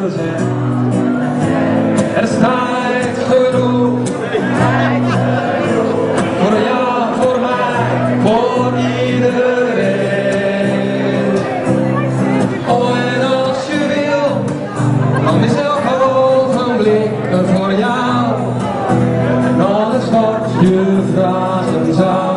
Er is genoeg. Voor jou, voor mij, voor iedereen. Oh, en als je wil, dan is elk ogenblik voor jou. En alles wat je vragen zou.